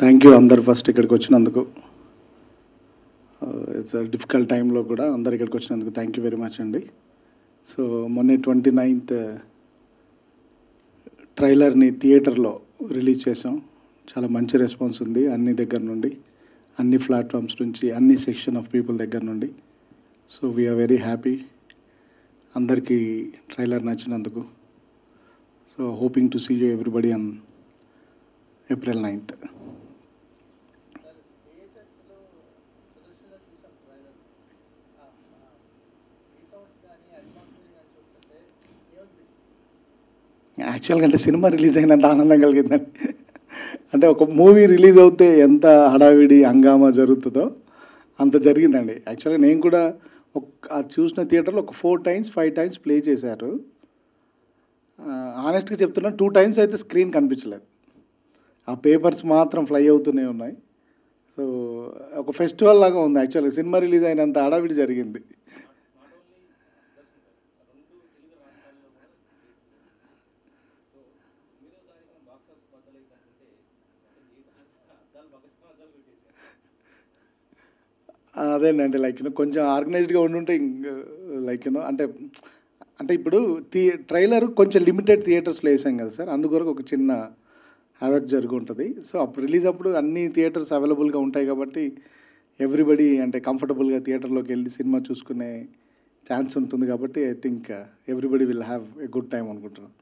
Thank you అందరు first ఇక్కడికి వచ్చినందుకు. ఇట్స్ డిఫికల్ట్ టైంలో కూడా అందరు ఇక్కడికి వచ్చినందుకు థ్యాంక్ యూ వెరీ మచ్ అండి. సో మొన్న ట్వంటీ నైన్త్ ట్రైలర్ని థియేటర్లో రిలీజ్ చేసాం చాలా మంచి రెస్పాన్స్ ఉంది అన్ని దగ్గర నుండి. అన్ని ప్లాట్ఫామ్స్ నుంచి అన్ని సెక్షన్ ఆఫ్ పీపుల్ దగ్గర నుండి. సో వీఆర్ వెరీ హ్యాపీ అందరికీ trailer నచ్చినందుకు. So hoping to see you everybody on April ninth యాక్చువల్గా అంటే సినిమా రిలీజ్ అయినంత ఆనందం కలిగిందండి. అంటే ఒక మూవీ రిలీజ్ అవుతే ఎంత హడావిడి హంగామా జరుగుతుందో అంత జరిగిందండి. యాక్చువల్గా నేను కూడా ఒక అది చూసిన థియేటర్లో ఒక four times five times play చేశారు. ఆనెస్ట్గా చెప్తున్నా టూ టైమ్స్ అయితే స్క్రీన్ కనిపించలేదు. ఆ పేపర్స్ మాత్రం ఫ్లై అవుతూనే ఉన్నాయి. సో ఒక ఫెస్టివల్ లాగా ఉంది. యాక్చువల్గా సినిమా రిలీజ్ అయినంత హడావిడి జరిగింది. అదేనండి లైక్ యూనో కొంచెం ఆర్గనైజ్డ్గా ఉండుంటే లైక్ యూనో అంటే అంటే ఇప్పుడు థియే ట్రైలర్ కొంచెం లిమిటెడ్ థియేటర్స్లో వేసాం కదా సార్ అందుకొరకు ఒక చిన్న హ్యావెక్ జరిగి ఉంటుంది సో అప్పుడు రిలీజ్ అప్పుడు అన్ని థియేటర్స్ అవైలబుల్గా ఉంటాయి కాబట్టి ఎవ్రీబడి అంటే కంఫర్టబుల్గా థియేటర్లోకి వెళ్ళి సినిమా చూసుకునే ఛాన్స్ ఉంటుంది కాబట్టి I think everybody will have a good time అనుకుంటున్నాను